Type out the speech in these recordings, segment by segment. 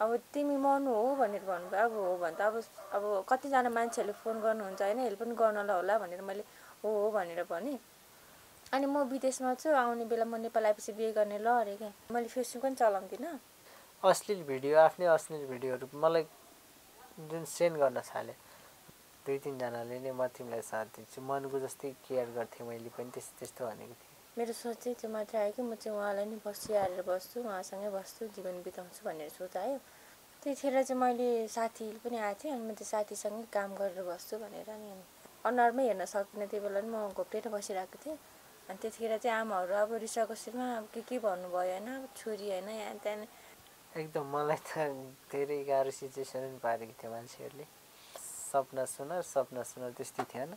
अब तिमी मर्नु हो भनेर भन्नुभयो। अब हो भने त अब अब कतिजना मान्छेहरूले फोन गर्नुहुन्छ होइन हेल्प पनि गर्नलाई होला भनेर मैले हो हो भनेर भनेँ। अनि म विदेशमा छु आउने बेला म नेपाल आएपछि बिहे गर्ने ल अरे क्या। मैले फेसबुक पनि चलाउँदिनँ। अश्लील भिडियो आफ्नै अश्लील भिडियोहरू मलाई जुन सेन्ड गर्न थालेँ दुई तिनजनाले नै म तिमीलाई साथ दिन्छु। मनको जस्तै केयर गर्थेँ मैले पनि त्यस्तो त्यस्तो भनेको थिएँ। मेरो सोच चाहिँ त्यो मात्र आयो कि म चाहिँ उहाँलाई नै बसिहालेर बस्छु उहाँसँगै बस्छु जीवन बिताउँछु भनेर सोच आयो। त्यतिखेर चाहिँ मैले साथी पनि आएको थिएँ अनि म त्यो साथीसँगै काम गरेर बस्छु भनेर नि अनुहारमै हेर्न सकिनँ त्यो बेला नि म घोप्टेर बसिरहेको थिएँ। अनि त्यतिखेर चाहिँ आमाहरू अब रिसाको सिरमा अब के के भन्नुभयो होइन छोरी होइन यहाँ त्यहाँ एकदम मलाई त धेरै गाह्रो सिचुएसन पारेको थियो मान्छेहरूले। सपना सुनार सपना सुनार त्यस्तै थिएन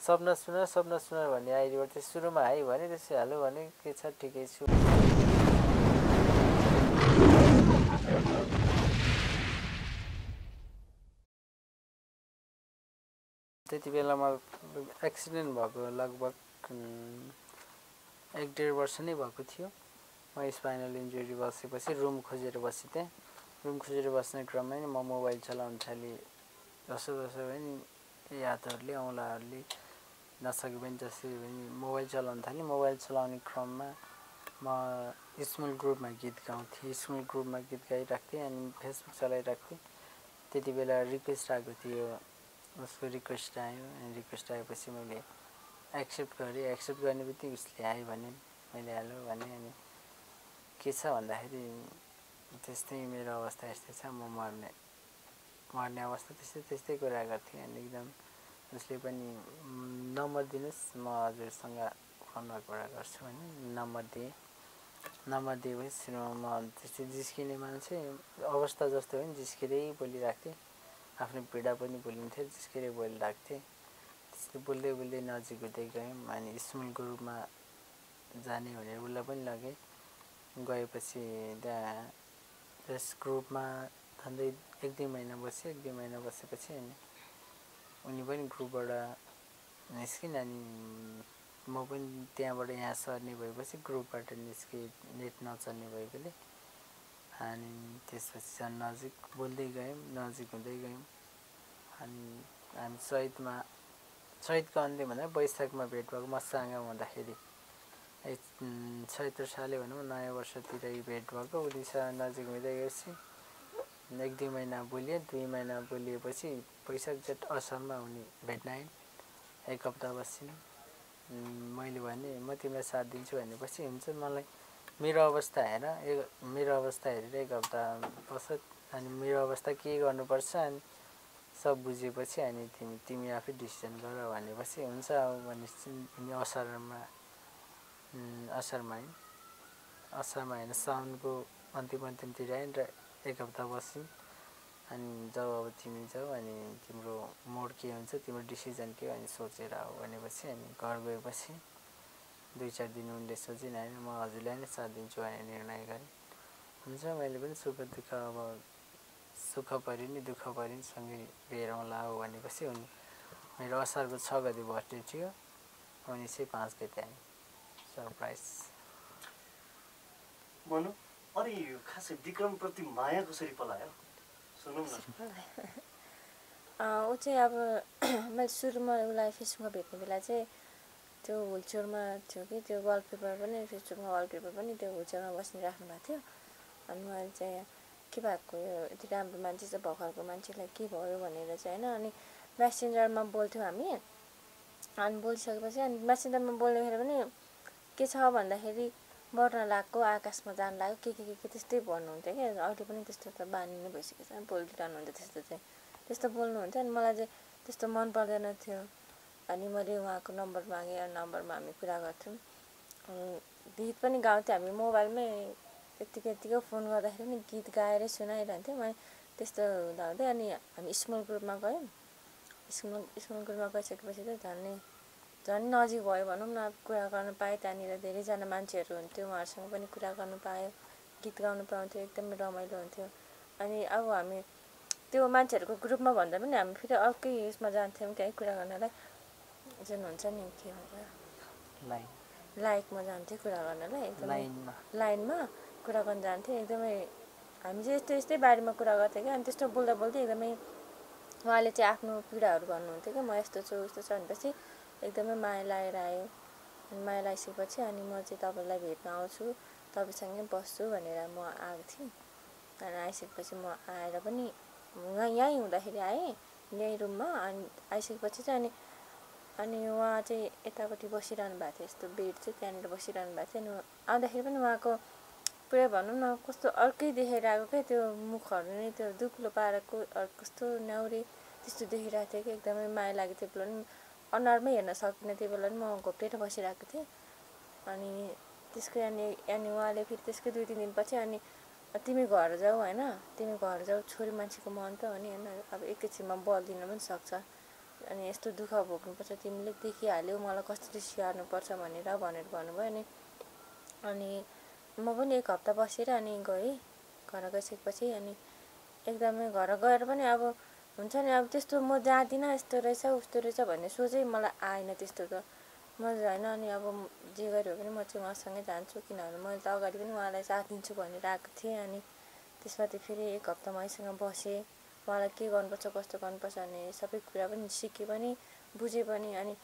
सपना सुनार सपना सुनार भन्ने आइडीबाट चाहिँ सुरुमा आयो भने त्यसै हाल्यो भने के छ ठिकै छु। त्यति बेलामा एक्सिडेन्ट भएको लगभग एक डेढ वर्ष नै भएको थियो। म स्पाइनल इन्जुरी बसेपछि रुम खोजेर बसेँ रुम खोजेर बस्ने क्रममा नि म मोबाइल चलाउन थालेँ। जसो जसो पनि यादहरूले औँलाहरूले नसके पनि जसरी पनि मोबाइल चलाउन थालेँ मोबाइल चलाउने क्रममा म स्मुल ग्रुपमा गीत गाउँथेँ। स्मुल ग्रुपमा गीत गाइरहेको थिएँ अनि फेसबुक चलाइरहेको थिएँ त्यति बेला रिक्वेस्ट आएको थियो। उसको रिक्वेस्ट आयो अनि रिक्वेस्ट आएपछि मैले एक्सेप्ट गरेँ। एक्सेप्ट गर्ने बित्तिकै उसले आयो भने मैले हाल्यो भने अनि के छ भन्दाखेरि त्यस्तै मेरो अवस्था यस्तै छ। म मर्ने मर्ने अवस्था त्यस्तै त्यस्तै कुरा गर्थेँ अनि एकदम उसले पनि नम्बर दिनुहोस् म हजुरसँग फोनमा कुरा गर्छु भने नम्बर दिएँ। नम्बर दिएपछि म त्यस्तै जिस्किने मान्छे अवस्था जस्तो हो नि जिस्किँदै बोलिरहेको थिएँ आफ्नो पीडा पनि बोलिन्थ्यो जिस्किँदै बोलिरहेको थिएँ त्यस्तो बोल्दै बोल्दै नजिक हुँदै गयौँ अनि स्मुलको रूपमा जाने भनेर उसलाई पनि लगेँ। गएपछि त्यहाँ त्यस ग्रुपमा झन्डै एक दुई महिना बसेँ। एक दुई महिना बसेपछि अनि उनी पनि ग्रुपबाट निस्किन् अनि म पनि त्यहाँबाट यहाँ सर्ने भएपछि ग्रुपबाट निस्केँ नेट नचल्ने भएकोले अनि त्यसपछि झन् नजिक बोल्दै गयौँ नजिक हुँदै गयौँ। अनि हामी चैतमा चैतको अन्त्य भन्दा वैशाखमा भेट भएको मसँग हुँदाखेरि। छैत्र साले भनौँ नयाँ वर्षतिर भेट भएको। उनीसँग नजिक हुँदै गएपछि एक दुई महिना बोलियो दुई महिना बोलिएपछि वैशाख जेठ असारमा उनी भेट्न आइन् एक हप्ता बसिन् मैले भने म तिमीलाई साथ दिन्छु भनेपछि हुन्छ मलाई मेरो अवस्था हेर। मेरो अवस्था हेरेर एक हप्ता बस। अनि मेरो अवस्था के गर्नुपर्छ अनि सब बुझेपछि अनि तिमी तिमी आफै डिसिजन गर भनेपछि हुन्छ अब भनेपछि असारमा असारमा आइन्। असारमा होइन साउनको अन्तिम अन्तिमतिर आइन् र एक हप्ता बस्यौँ अनि जाऊ अब तिमी जाऊ अनि तिम्रो मोड के हुन्छ तिम्रो डिसिजन के हो अनि सोचेर आऊ भनेपछि अनि घर गएपछि दुई चार दिन उनले सोचिन् होइन म हजुरलाई नै साथ दिन्छु भनेर निर्णय गरेँ। हुन्छ मैले पनि सुख दुःख अब सुख पऱ्यो नि दुःख पऱ्यो नि सँगै हेरौँला हो भनेपछि उनी मेरो असारको छ गति बर्थडे थियो। अनि चाहिँ पाँच गति आएँ सरप्राइज अनि खासै माया कसरी पलायो? ऊ चाहिँ अब मैले सुरुमा उसलाई फेसबुकमा भेट्ने बेला चाहिँ त्यो हुलचेयरमा थियो कि त्यो वालपेपर पनि फेसबुकमा वालपेपर पनि त्यो हुलचेयरमा बस्ने राख्नु भएको थियो। अनि मैले चाहिँ के भएको यो यति राम्रो मान्छे चाहिँ भर्खरको मान्छेलाई के भयो भनेर चाहिँ होइन अनि मेसेन्जरमा बोल्थ्यौँ हामी। अनि बोलिसकेपछि अनि मेसेन्जरमा बोल्दाखेरि पनि के छ भन्दाखेरि मर्न लागेको आकाशमा जानु लाग्यो के के के के त्यस्तै भन्नुहुन्थ्यो क्या। अहिले पनि त्यस्तो त बानी नै भइसकेको छ। बोलिरहनुहुन्थ्यो त्यस्तो चाहिँ। त्यस्तो बोल्नुहुन्थ्यो अनि मलाई चाहिँ त्यस्तो मन पर्दैन थियो। अनि मैले उहाँको नम्बर मागेँ नम्बरमा हामी कुरा गर्थ्यौँ। गीत पनि गाउँथ्यौँ हामी। मोबाइलमै यत्तिकै यत्तिकै फोन गर्दाखेरि पनि गीत गाएरै सुनाइरहन्थ्यौँ। अनि त्यस्तो हुँदा हुँदै अनि हामी स्कुल ग्रुपमा गयौँ। स्कुल स्कुल ग्रुपमा गइसकेपछि चाहिँ झन् झन् नजिक भयो भनौँ न कुरा गर्न पाएँ त्यहाँनिर धेरैजना मान्छेहरू हुन्थ्यो उहाँहरूसँग पनि कुरा गर्नु पायो गीत गाउनु पाउँथ्यो एकदमै रमाइलो हुन्थ्यो। अनि अब हामी त्यो मान्छेहरूको ग्रुपमा भन्दा पनि हामी फेरि अर्कै उयसमा जान्थ्यौँ त्यहीँ कुरा गर्नलाई। जुन हुन्छ नि के भन्छ? लाइकमा जान्थ्यो कुरा गर्नलाई एकदमै लाइनमा कुरा गर्न जान्थेँ एकदमै हामी चाहिँ यस्तो यस्तै बारेमा कुरा गर्थ्यौँ क्या। अनि त्यस्तो बोल्दा बोल्दै एकदमै उहाँले चाहिँ आफ्नो पीडाहरू भन्नुहुन्थ्यो क्या म यस्तो छु उस्तो छु भनेपछि एकदमै माया लागेर आयो अनि माया लगाइसकेपछि अनि म चाहिँ तपाईँलाई भेट्न आउँछु तपाईँसँगै बस्छु भनेर म आएको थिएँ। अनि आइसकेपछि म आएर पनि यहाँ यहीँ हुँदाखेरि आएँ यहीँ रुममा। अनि आइसकेपछि चाहिँ अनि अनि उहाँ चाहिँ यतापट्टि बसिरहनु भएको थियो। यस्तो बेड चाहिँ त्यहाँनिर बसिरहनु भएको थियो। अनि आउँदाखेरि पनि उहाँको पुरै भनौँ न कस्तो अर्कै देखेर आएको क्या त्यो मुखहरू नै त्यो दुख्लो पाराको अर- कस्तो न्याउरे त्यस्तो देखिरहेको थियो कि एकदमै माया बेला पनि अनुहारमै हेर्न सकिनँ त्यो बेला पनि म घोप्टेर बसिरहेको थिएँ। अनि त्यसको अनि अनि उहाँले फेरि त्यसकै दुई तिन दिनपछि अनि तिमी घर जाऊ होइन तिमी घर जाऊ छोरी मान्छेको मन त हो नि होइन। अब एकैछिनमा बल्दिन पनि सक्छ। अनि यस्तो दुःख भोग्नुपर्छ तिमीले देखिहाल्यौ मलाई कसरी स्याहार्नुपर्छ भनेर भनेर भन्नुभयो अनि अनि म पनि एक हप्ता बसेर अनि गएँ घर गइसकेपछि अनि एकदमै घर गएर पनि अब हुन्छ नि अब त्यस्तो म जाँदिनँ यस्तो रहेछ उस्तो रहेछ भन्ने सोचै मलाई आएन त्यस्तो त। म होइन अनि अब जे गऱ्यो भने म चाहिँ उहाँसँगै जान्छु किनभने मैले त अगाडि पनि उहाँलाई साथ दिन्छु भनेर आएको थिएँ अनि त्यसमा त फेरि एक हप्ता उहाँसँग बसेँ। उहाँलाई के गर्नुपर्छ कस्तो गर्नुपर्छ भन्ने सबै कुरा पनि सिकेँ पनि बुझेँ पनि अनि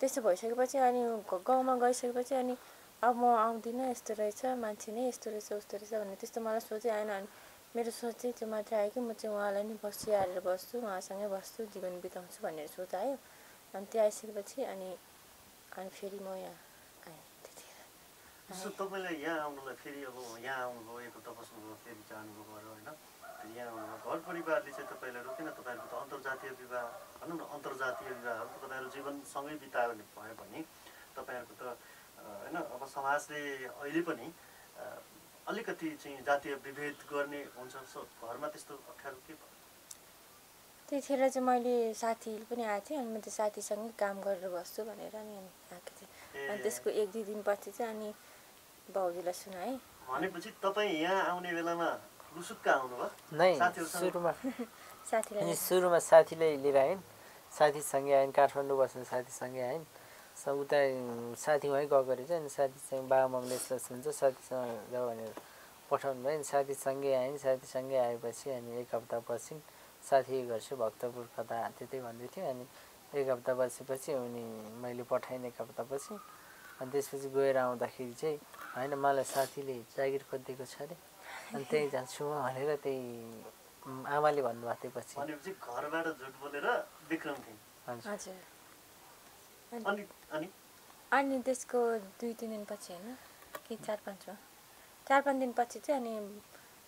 त्यस्तो भइसकेपछि अनि गाउँमा गइसकेपछि अनि अब म आउँदिनँ यस्तो रहेछ मान्छे नै यस्तो रहेछ उस्तो रहेछ भन्ने त्यस्तो मलाई सोचै आएन अनि मेरो सोच चाहिँ त्यो मात्रै आयो कि म चाहिँ उहाँलाई नै बसी हालेर बस्छु उहाँसँगै बस्छु जीवन बिताउँछु भन्ने सोच आयो। अनि त्यो आइसकेपछि अनि अनि फेरि म यहाँ आएँ त्यतिखेर। तपाईँलाई यहाँ आउनुलाई फेरि अब यहाँ आउनुभयो एक हप्ता बस्नुभयो फेरि जानुभयो घर होइन? यहाँ आउनुभयो। घर परिवारले चाहिँ तपाईँलाई रोकेन? तपाईँहरूको त अन्तर्जातीय विवाह भनौँ न अन्तर्जातीय विवाहहरू त तपाईँहरू जीवनसँगै बितायो भयो भने तपाईँहरूको त होइन अब समाजले अहिले पनि अलिकति चाहिँ जातीय विभेद गर्ने हुन्छ घरमा त्यस्तो अप्ठ्यारो के भयो? त्यतिखेर चाहिँ मैले साथी पनि आएको थिएँ अनि म त्यो साथीसँगै काम गरेर बस्छु भनेर नि अनि आएको थिएँ। अनि त्यसको एक दुई दिनपछि चाहिँ अनि भाउजूलाई सुनाएँ भनेपछि तपाईँ यहाँ आउने बेलामा लुसुक्क आउनुभयो? नै? सुरुमा। साथीलाई अनि सुरुमा साथीले लिएर आइन् साथीसँगै आइन् काठमाडौँ बस्ने साथीसँगै आइन्। उता साथी वहीँ गएको रहेछ अनि साथीसँग बाबा मम्मीले हुन्छ साथीसँग जाऊ भनेर पठाउनु भयो अनि साथीसँगै आइन् साथीसँगै आएपछि अनि एक हप्ता बसिन् साथी चाहिँ भक्तपुर कता त्यतै भन्दै थियो अनि एक हप्ता बसेपछि उनी मैले पठाइन् एक हप्तापछि अनि त्यसपछि गएर आउँदाखेरि चाहिँ होइन मलाई साथीले जागिर खोजिदिएको छ अरे। अनि त्यहीँ जान्छु म भनेर त्यही आमाले भन्नुभएको थियो पछि भनेपछि घरबाट झुट बोलेर विक्रम थिइन् हजुर हजुर अनि अनि अनि? त्यसको दुई तिन दिनपछि होइन कि चार पाँचमा चार पाँच दिनपछि चाहिँ अनि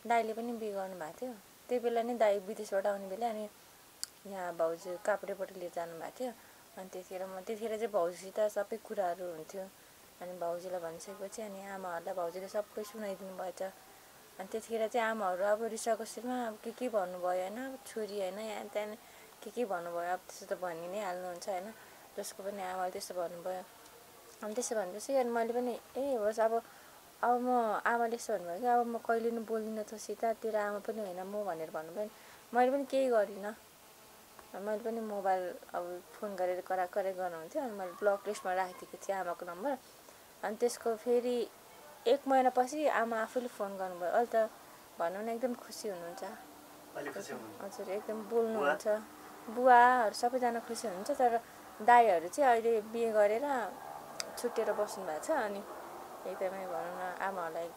दाइले पनि बिहे गर्नुभएको थियो। त्यही बेला नै दाइ विदेशबाट आउने बेला अनि यहाँ भाउजू कापडेबाट लिएर जानुभएको थियो। अनि त्यतिखेर म त्यतिखेर चाहिँ भाउजूसित सबै कुराहरू हुन्थ्यो। अनि भाउजूलाई भनिसकेपछि अनि आमाहरूलाई भाउजूले सबै सुनाइदिनु भएछ। अनि त्यतिखेर चाहिँ आमाहरू अब रिसाको सिरमा अब के के भन्नुभयो होइन? छोरी होइन यहाँ त्यहाँ के के भन्नुभयो? अब त्यस्तो त भनि नै हाल्नुहुन्छ होइन। जसको पनि आमाले त्यस्तो भन्नुभयो। अनि त्यसो भनेपछि अनि मैले पनि ए होस् अब अब म आमाले यस्तो भन्नुभयो कि अब म कहिले पनि बोल्दिनँ तँसित तेरो आमा पनि होइन म भनेर भन्नुभयो मैले पनि केही गरिनँ। मैले पनि मोबाइल अब फोन गरेर करा कराइ गर्नुहुन्थ्यो। अनि मैले ब्लक लिस्टमा राखिदिएको थिएँ आमाको नम्बर। अनि त्यसको फेरि एक महिनापछि आमा आफैले फोन गर्नुभयो। अहिले त भनौँ न एकदम खुसी हुनुहुन्छ। हजुर एकदम बोल्नुहुन्छ। बुवाहरू सबैजना खुसी हुनुहुन्छ तर दाईहरू चाहिँ अहिले बिहे गरेर छुट्टिएर बस्नु भएको छ अनि एकदमै भनौँ न आमाहरूलाई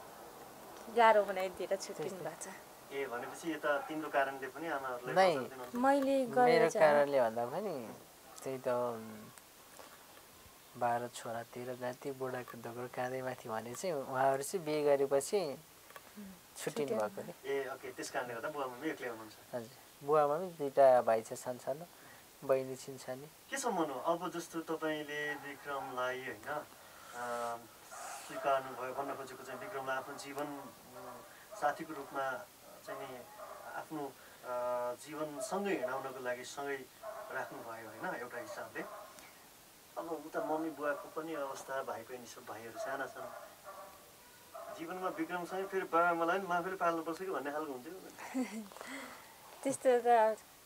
गाह्रो बनाइदिएर छुट्टिनु भएको छ। ए भनेपछि यता तिम्रो कारणले पनि आमाहरूलाई। मैले मेरो कारणले भन्दा पनि त्यही त बाह्र छोरा तेह्र जाति बुढाको दोक्रो काँधैमाथि भने चाहिँ उहाँहरू चाहिँ बिहे गरेपछि छुट्टिनु भएको अरे ए ओके त्यस कारणले गर्दा बुवा मम्मी एक्लै हुनुहुन्छ। हजुर। बुवामा पनि दुइटा भाइ छ सानसानो। बहिनी छिन्छानी के छ मनु अब जस्तो तपाईँले विक्रमलाई होइन अँ, स्वीकार्नु भयो भन्न खोजेको चाहिँ विक्रमलाई आफ्नो जीवन साथीको रूपमा चाहिँ नि आफ्नो जीवनसँगै हिँडाउनको लागि सँगै राख्नुभयो होइन एउटा हिसाबले। अब उता मम्मी बुवाको पनि अवस्था भाइको नि सब भाइहरू साना छन्। जीवनमा विक्रमसँगै फेरि बाबा मलाई पनि माफेले पाल्नुपर्छ कि भन्ने खालको हुन्थ्यो। त्यस्तो त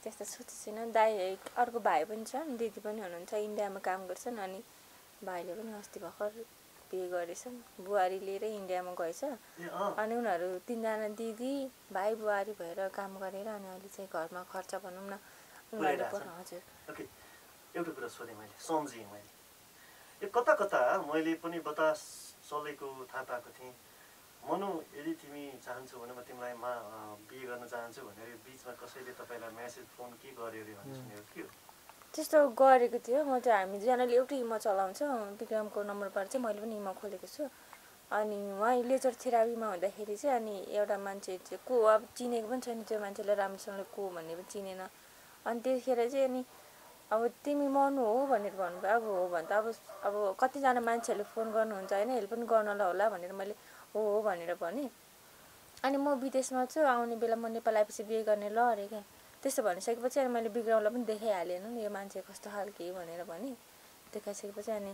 त्यस्तो सोचेको छुइनँ दाई अर्को भाइ पनि छ दिदी पनि हुनुहुन्छ इन्डियामा काम गर्छन् अनि भाइले पनि अस्ति भर्खर बिहे गरेछन्। बुहारी लिएर इन्डियामा गएछ। अनि उनीहरू तिनजना दिदी भाइ बुहारी भएर काम गरेर अनि अहिले चाहिँ घरमा खर्च भनौँ न उनीहरूले हजुर। एउटा कुरा सोधेँ मैले सम्झेँ मैले। यो कता कता मैले पनि बतास चलेको थाहा पाएको थिएँ। मनु यदि तिमी चाहन्छौ भने म तिमीलाई मा बिहे गर्न चाहन्छु भनेर बिचमा कसैले तपाईँलाई म्यासेज फोन के गर्यो अरे भन्ने सुनेको हो त्यस्तो गरेको थियो। म चाहिँ हामी दुईजनाले एउटै इमो चलाउँछौँ। विक्रमको नम्बरबाट चाहिँ मैले पनि इमो खोलेको छु। अनि उहाँ लेजर थेरापीमा हुँदाखेरि चाहिँ अनि एउटा मान्छे चाहिँ को? अब चिनेको पनि छैन त्यो मान्छेलाई राम्रोसँगले को भन्ने पनि चिनेन। अनि त्यतिखेर चाहिँ अनि अब तिमी मर्नु हो भनेर भन्नुभयो। अब हो भने त अब अब कतिजना मान्छेहरूले फोन गर्नुहुन्छ होइन हेल्प पनि गर्नलाई होला भनेर मैले हो भनेर भनेँ। अनि म विदेशमा छु आउने बेला म नेपाल आएपछि बिहे गर्ने ल अरे क्या त्यस्तो भनिसकेपछि अनि मैले विक्रमलाई पनि देखाइहालेँ नि यो मान्छे कस्तो खालके भनेर भने। देखाइसकेपछि अनि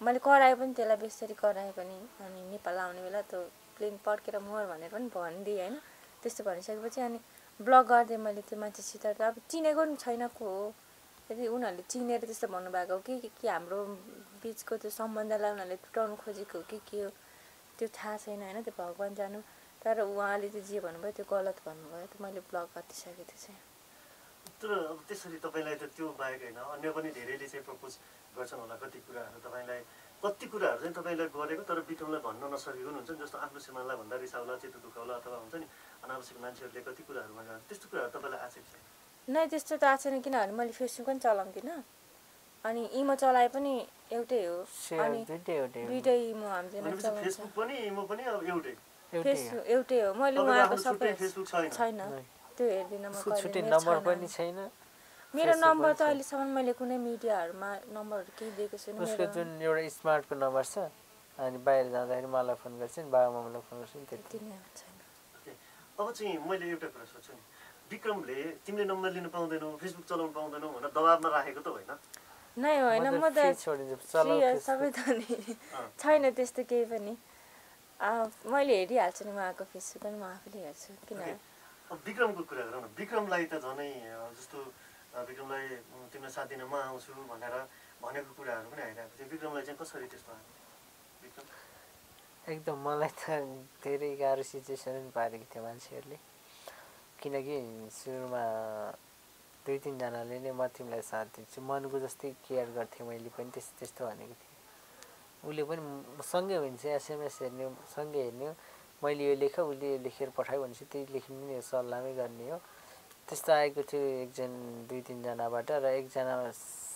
मैले कराएँ पनि त्यसलाई बेसरी कराएँ पनि। अनि नेपाल आउने बेला त प्लेन पड्केर मर भनेर पनि भनिदिएँ होइन? त्यस्तो भनिसकेपछि अनि ब्लग गरिदिएँ मैले त्यो मान्छेसित त अब चिनेको पनि छैन को हो। यदि उनीहरूले चिनेर त्यस्तो भन्नुभएको हो कि कि हाम्रो बिचको त्यो सम्बन्धलाई उनीहरूले टुटाउनु खोजेको हो कि के हो? त्यो थाहा छैन होइन? त्यो भगवान् जानु। तर उहाँले चाहिँ जे भन्नुभयो त्यो गलत भन्नुभयो। त मैले ब्लग गरिदिइसकेँ त्यो चाहिँ। तर अब त्यसरी तपाईँलाई त त्यो बाहेक होइन अन्य पनि धेरैले चाहिँ प्रपोज गर्छन् होला कति कुराहरू तपाईँलाई। कति कुराहरू चाहिँ तपाईँलाई गरेको तर विक्रमलाई भन्न नसकेको हुन्छ नि। जस्तो आफ्नो श्रीमानलाई भन्दा रिसाउला चित्त दुखाउला अथवा हुन्छ नि अनावश्यक मान्छेहरूले कति कुराहरू भनेर त्यस्तो कुराहरू तपाईँलाई आएको छैन? नै त्यस्तो त आएको छैन किनभने मैले फेसबुक पनि चलाउँदिनँ। अनि इमो चलाए पनि एउटै हो। अनि दुइटै इमो हामीले फेसबुक पनि इमो पनि अब एउटै। एउटै हो। फेसबुक एउटै हो। मैले उहाँको सबै छैन। छैन। त्यो हेर्दिनँ म छुट्टै नम्बर छैन। पनि छैन। मेरो नम्बर त छैन। अहिलेसम्म मैले कुनै मिडियाहरूमा नम्बरहरू केही दिएको छुइनँ उसको मेरो जुन एउटा स्मार्टको नम्बर छ अनि बाहिर जाँदाखेरि मलाई फोन गर्छन् बाबा मामालाई फोन गर्छन् त्यति। त्यति नै छैन। अब चाहिँ मैले एउटा कुरा सोध्छु नि। विक्रमले तिमीले नम्बर लिनु पाउँदैनौ फेसबुक चलाउनु पाउँदैनौ भनेर दबाबमा राखेको त होइन। नै होइन म त। सबै त नि। छैन त्यस्तो केही पनि आ, मैले हेरिहाल्छु नि उहाँको फेसबुक पनि म आफैले हेर्छु किन विक्रमको कुरा गरौँ न विक्रमलाई त झनै जस्तो विक्रमलाई तिम्रो साथ दिन म आउँछु भनेर भनेको कुराहरू पनि आइरहेको थियो विक्रमलाई चाहिँ कसरी त्यस्तो विक्रम एकदम मलाई त धेरै गाह्रो सिचुएसन पनि पारेको थियो मान्छेहरूले किनकि सुरुमा दुई तिनजनाले नै म तिमीलाई साथ दिन्छु। मनको जस्तै केयर गर्थेँ मैले पनि त्यस्तो त्यस्तो भनेको थिएँ। उसले पनि सँगै हुन्छ एसएमएस हेर्ने सँगै हेर्ने मैले यो लेख उसले यो लेखेर पठायो भनेपछि त्यही लेख्ने नि सल्लाहमै गर्ने हो। त्यस्तो आएको थियो एकजना दुई तिनजनाबाट र एकजना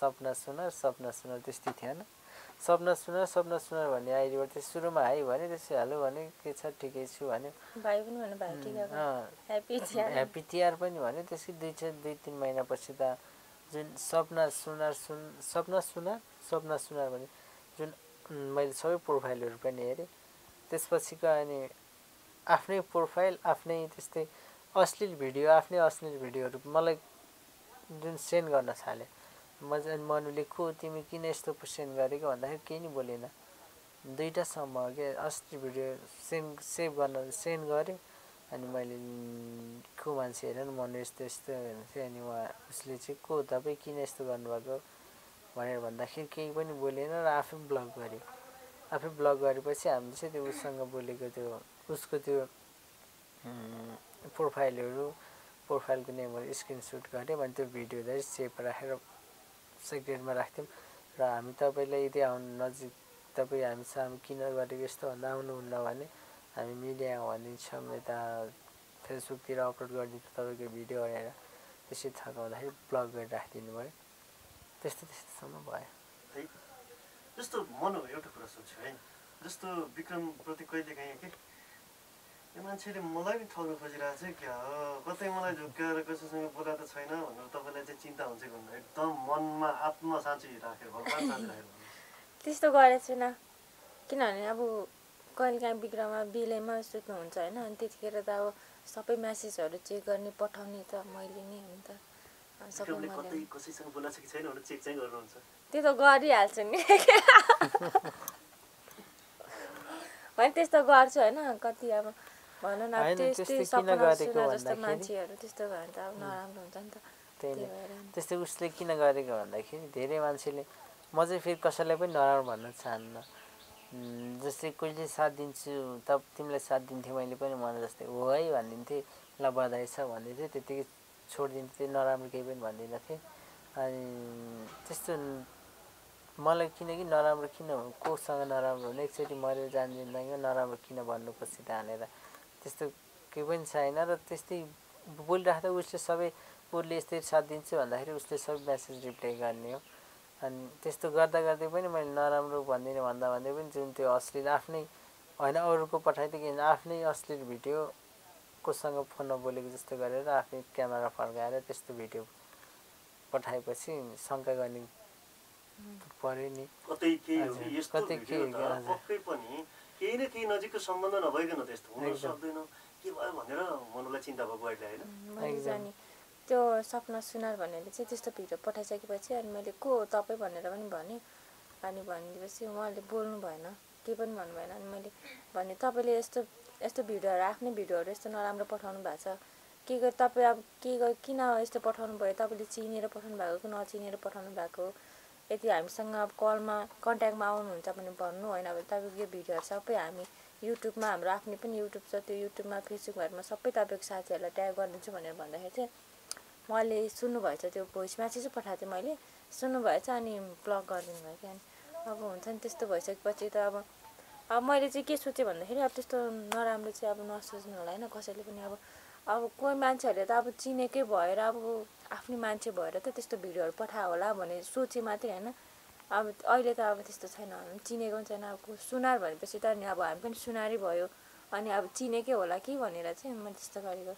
सपना सुनर सपना सुनर त्यस्तै थिएन। सपना सुनर सपना सुनर भन्ने आइडीबाट चाहिँ सुरुमा हाई भने त्यसै हाल्यो भने के छ ठिकै छु भन्यो। ह्याप्पी तिहार पनि भन्यो। त्यसै दुई चार दुई तिन महिनापछि त जुन सपना सुनार सुन सपना सुनार सपना सुनार भने जुन मैले सबै प्रोफाइलहरू पनि हेरेँ। त्यसपछिको अनि आफ्नै प्रोफाइल आफ्नै त्यस्तै अश्लील भिडियो आफ्नै अश्लील भिडियोहरू मलाई जुन सेन्ड गर्न थालेँ। म मनुले को तिमी किन यस्तो सेन्ड गरेको भन्दाखेरि केही नि बोलेन। दुइटासम्म के अस्ति भिडियो सेन्ड सेभ गर्न सेन्ड गरेँ अनि मैले को मान्छे हेर न मनु यस्तो यस्तो भनेको अनि उहाँ उसले चाहिँ को तपाईँ किन यस्तो गर्नुभएको भनेर भन्दाखेरि केही पनि बोलेन र आफै ब्लक गर्यो आफै ब्लक गरेपछि हामीले चाहिँ त्यो उसँग बोलेको त्यो उसको त्यो प्रोफाइलहरू प्रोफाइलको नेमहरू स्क्रिनसुट गऱ्यौँ। अनि त्यो भिडियो चाहिँ सेभ राखेर सिक्रेटमा राख्थ्यौँ र हामी तपाईँलाई यदि आउनु नजिक तपाईँ हामीसँग हामी किन गरेको यस्तो भन्दा आउनुहुन्न भने हामी मिडियामा भनिदिन्छौँ यता फेसबुकतिर अपलोड गरिदिन्छ तपाईँको भिडियो हेरेर। त्यसरी थाहा ब्लक गरेर राखिदिनु भयो। त्यस्तो त्यस्तोसम्म भयो। जस्तो मनो एउटा कुरा सोध्छु है। जस्तो विक्रमप्रति कहिले काहीँ के? यो मान्छेले मलाई पनि ठग्नु खोजिरहेको छ क्या हो कतै मलाई झुक्क्याएर कसैसँग बोला त छैन भनेर तपाईँलाई चाहिँ चिन्ता हुन्छ कि एकदम मनमा आत्मा साँच्ची राखेर भगवान् साँच्ची राखेर। त्यस्तो गरेको छैन किनभने अब कहिलेकाहीँ बिग्रामा बिलेमा सुत्नुहुन्छ होइन अनि त्यतिखेर त अब सबै म्यासेजहरू चेक गर्ने पठाउने त मैले नै हो नि त मैले त्यो त गरिहाल्छु नि भने त्यस्तो गर्छु होइन कति अब भनौँ न त्यस्तै त्यस्तो किन सपना गरेको सुना जस्तो भन्दाखेरि- मान्छेहरू त्यस्तो भयो भने त अब नराम्रो हुन्छ नि त। त्यही त्यही नै। भएर नि। त्यस्तै उसले किन गरेको भन्दाखेरि धेरै मान्छेले म चाहिँ फेरि कसैलाई पनि नराम्रो भन्न चाहन्न। जस्तै कोहीले साथ दिन्छु त तिमीलाई साथ दिन्थेँ मैले पनि मन जस्तै हो है भनिदिन्थेँ ल बधाई छ भन्दै थिएँ त्यत्तिकै छोडिदिन्थेँ नराम्रो केही पनि भन्दिनँ थिएँ अनि त्यस्तो मलाई किनकि नराम्रो किन कोसँग नराम्रो हुने? एकचोटि मरेर जाने जिन्दगीमा नराम्रो किन भन्नु त हानेर त्यस्तो केही पनि छैन र त्यस्तै बोलिराख्दा उसले सबै उसले यस्तै साथ दिन्छु भन्दाखेरि उसले सबै मेसेज रिप्लाई गर्ने हो। अनि त्यस्तो गर्दा गर्दै पनि मैले नराम्रो भन्दिनँ भन्दा भन्दै पनि जुन त्यो अश्लील आफ्नै होइन अरूको पठाइदिएको होइन आफ्नै अश्लील भिडियो कोसँग फोनमा बोलेको जस्तो गरेर आफ्नै क्यामेरा फर्काएर त्यस्तो भिडियो पठाएपछि शङ्का गर्ने पऱ्यो नि। कतै कि? केही, न केही नजिकको सम्बन्ध नभइकन त यस्तो हुन। सक्दैन। के भयो भनेर मनलाई चिन्ता भएको अहिले होइन? त्यो सपना सुनार भन्नेले चाहिँ त्यस्तो भिडियो पठाइसकेपछि अनि मैले को हो तपाईँ भनेर पनि भनेँ। अनि भनिदिएपछि उहाँले बोल्नु भएन केही पनि भन्नु भएन। अनि मैले भने तपाईँले यस्तो यस्तो भिडियोहरू आफ्नै भिडियोहरू यस्तो नराम्रो पठाउनु भएको छ। के गरी तपाईँ अब के गरी किन यस्तो पठाउनु भयो? तपाईँले चिनेर पठाउनु भएको कि नचिनेर पठाउनु भएको यदि हामीसँग अब कलमा कन्ट्याक्टमा आउनुहुन्छ भने भन्नु होइन भने तपाईँको यो भिडियोहरू सबै हामी युट्युबमा हाम्रो आफ्नै पनि युट्युब छ त्यो युट्युबमा फेसबुकहरूमा सबै तपाईँको साथीहरूलाई ट्याग गरिदिन्छु भनेर भन्दाखेरि चाहिँ उहाँले सुन्नुभएछ त्यो भोइस म्यासेज पठाएको थिएँ मैले सुन्नुभएछ अनि ब्लक गरिदिनु भयो कि अनि। अब हुन्छ नि त्यस्तो भइसकेपछि त अब अब मैले चाहिँ के सोचेँ भन्दाखेरि अब त्यस्तो नराम्रो चाहिँ अब नसोच्नु होला होइन कसैले पनि अब अब कोही मान्छेहरूले त अब चिनेकै भएर अब आफ्नै मान्छे भएर त त्यस्तो भिडियोहरू पठायो होला भने सोचेँ मात्रै होइन। अब अहिले त अब त्यस्तो छैन हामी चिनेको पनि छैन। अब सुनार भनेपछि त नि अब हामी पनि सुनारै भयो। अनि अब चिनेकै होला कि भनेर चाहिँ मैले त्यस्तो गरेको।